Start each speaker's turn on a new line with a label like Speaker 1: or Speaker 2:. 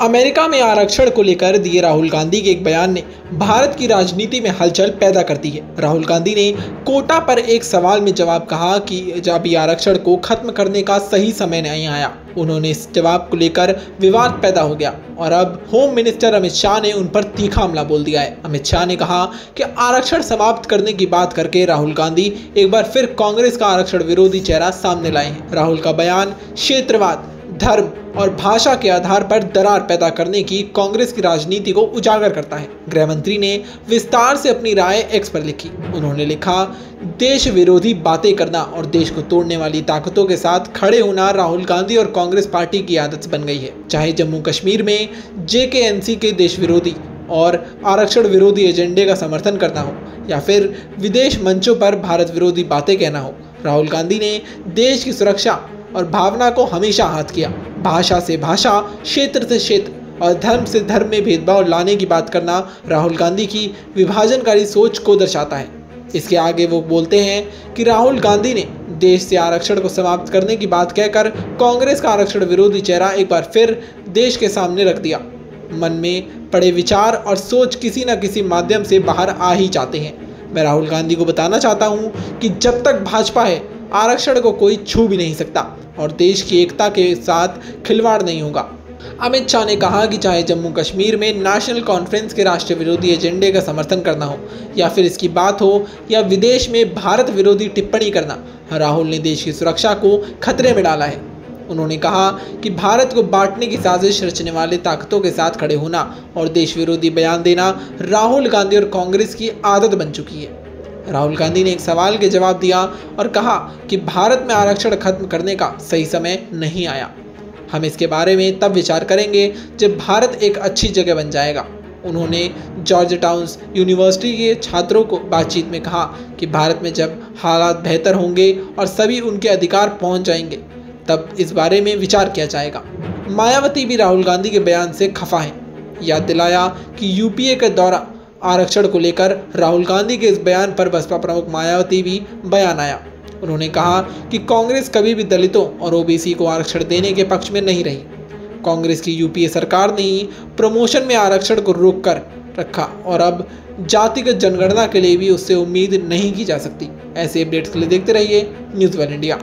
Speaker 1: America में आरक्षण को लेकर दिए राहुल गांधी के एक बयान ने भारत की राजनीति में हलचल पैदा कर दी है। राहुल गांधी ने कोटा पर एक सवाल में जवाब कहा कि जब आरक्षण को खत्म करने का सही समय नहीं आया, उन्होंने इस जवाब को लेकर विवाद पैदा हो गया और अब होम मिनिस्टर अमित शाह ने उन पर तीखा हमला बोल दिया है। अमित शाह ने कहा कि आरक्षण समाप्त करने की बात करके राहुल गांधी एक बार फिर कांग्रेस का आरक्षण विरोधी चेहरा सामने लाए हैं। राहुल का बयान क्षेत्रवाद धर्म और भाषा के आधार पर दरार पैदा करने की कांग्रेस की राजनीति को उजागर करता है। गृह मंत्री ने विस्तार से अपनी राय एक्स पर लिखी। उन्होंने लिखा, देश विरोधी बातें करना और देश को तोड़ने वाली ताकतों के साथ खड़े होना राहुल गांधी और कांग्रेस पार्टी की आदत बन गई है। चाहे जम्मू कश्मीर में जे के के देश विरोधी और आरक्षण विरोधी एजेंडे का समर्थन करना हो या फिर विदेश मंचों पर भारत विरोधी बातें कहना हो, राहुल गांधी ने देश की सुरक्षा और भावना को हमेशा हाथ किया। भाषा से भाषा, क्षेत्र से क्षेत्र और धर्म से धर्म में भेदभाव लाने की बात करना राहुल गांधी की विभाजनकारी सोच को दर्शाता है। इसके आगे वो बोलते हैं कि राहुल गांधी ने देश से आरक्षण को समाप्त करने की बात कहकर कांग्रेस का आरक्षण विरोधी चेहरा एक बार फिर देश के सामने रख दिया। मन में पड़े विचार और सोच किसी न किसी माध्यम से बाहर आ ही जाते हैं। मैं राहुल गांधी को बताना चाहता हूँ कि जब तक भाजपा है आरक्षण को कोई छू भी नहीं सकता और देश की एकता के साथ खिलवाड़ नहीं होगा। अमित शाह ने कहा कि चाहे जम्मू कश्मीर में नेशनल कॉन्फ्रेंस के राष्ट्र विरोधी एजेंडे का समर्थन करना हो, या फिर इसकी बात हो, या विदेश में भारत विरोधी टिप्पणी करना, राहुल ने देश की सुरक्षा को खतरे में डाला है। उन्होंने कहा कि भारत को बांटने की साजिश रचने वाले ताकतों के साथ खड़े होना और देश विरोधी बयान देना राहुल गांधी और कांग्रेस की आदत बन चुकी है। राहुल गांधी ने एक सवाल के जवाब दिया और कहा कि भारत में आरक्षण खत्म करने का सही समय नहीं आया। हम इसके बारे में तब विचार करेंगे जब भारत एक अच्छी जगह बन जाएगा। उन्होंने जॉर्ज टाउन्स यूनिवर्सिटी के छात्रों को बातचीत में कहा कि भारत में जब हालात बेहतर होंगे और सभी उनके अधिकार पहुँच जाएँगे, तब इस बारे में विचार किया जाएगा। मायावती भी राहुल गांधी के बयान से खफा हैं। याद दिलाया कि यूपीए का दौरा आरक्षण को लेकर राहुल गांधी के इस बयान पर बसपा प्रमुख मायावती भी बयान आया। उन्होंने कहा कि कांग्रेस कभी भी दलितों और ओबीसी को आरक्षण देने के पक्ष में नहीं रही। कांग्रेस की यूपीए सरकार ने ही प्रमोशन में आरक्षण को रोक कर रखा और अब जातिगत जनगणना के लिए भी उससे उम्मीद नहीं की जा सकती। ऐसे अपडेट्स के लिए देखते रहिए न्यूज़ वन इंडिया।